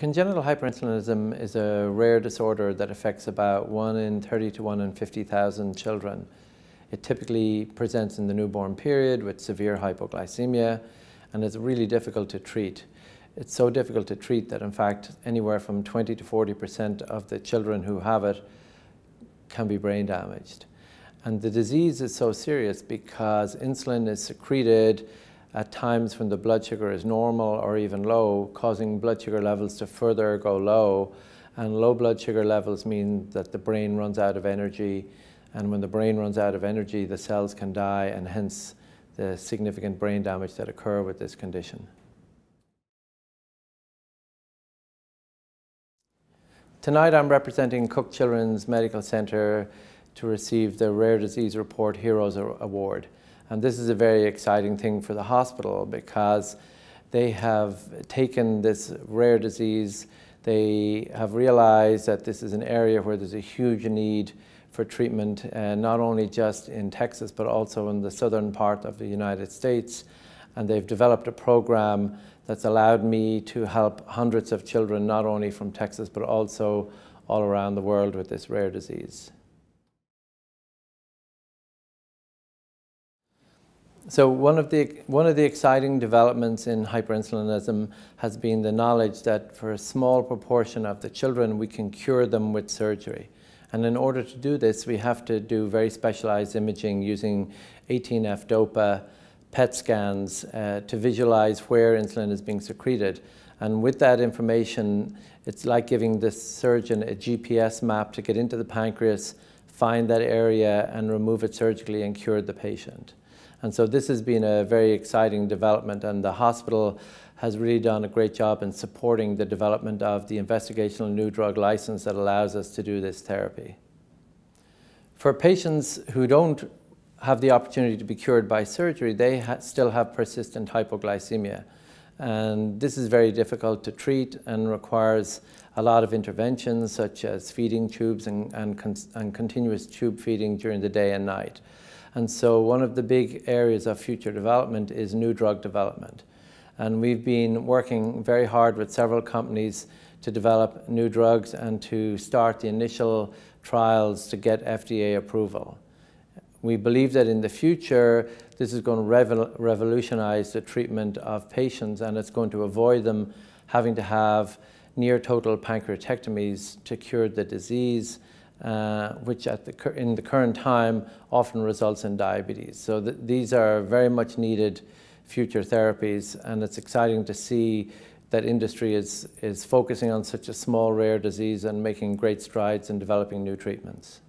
Congenital hyperinsulinism is a rare disorder that affects about 1 in 30 to 1 in 50,000 children. It typically presents in the newborn period with severe hypoglycemia and is really difficult to treat. It's so difficult to treat that in fact anywhere from 20 to 40% of the children who have it can be brain damaged. And the disease is so serious because insulin is secreted at times when the blood sugar is normal or even low, causing blood sugar levels to further go low. And low blood sugar levels mean that the brain runs out of energy. And when the brain runs out of energy, the cells can die, and hence the significant brain damage that occur with this condition. Tonight I'm representing Cook Children's Medical Centre to receive the Rare Disease Report Heroes Award. And this is a very exciting thing for the hospital because they have taken this rare disease, they have realized that this is an area where there's a huge need for treatment, uh, not only just in Texas, but also in the southern part of the United States. And they've developed a program that's allowed me to help hundreds of children, not only from Texas, but also all around the world with this rare disease. So one of the one of the exciting developments in hyperinsulinism has been the knowledge that for a small proportion of the children we can cure them with surgery. And in order to do this, we have to do very specialized imaging using 18F-DOPA PET scans uh, to visualize where insulin is being secreted. And with that information, it's like giving the surgeon a GPS map to get into the pancreas, find that area, and remove it surgically and cure the patient. And so this has been a very exciting development and the hospital has really done a great job in supporting the development of the investigational new drug license that allows us to do this therapy. For patients who don't have the opportunity to be cured by surgery, they ha still have persistent hypoglycemia. And this is very difficult to treat and requires a lot of interventions such as feeding tubes and, and, con and continuous tube feeding during the day and night. And so one of the big areas of future development is new drug development. And we've been working very hard with several companies to develop new drugs and to start the initial trials to get FDA approval. We believe that in the future, this is going to revol revolutionize the treatment of patients and it's going to avoid them having to have near total pancreatectomies to cure the disease uh, which the, in the current time often results in diabetes. So th these are very much needed future therapies and it's exciting to see that industry is, is focusing on such a small rare disease and making great strides in developing new treatments.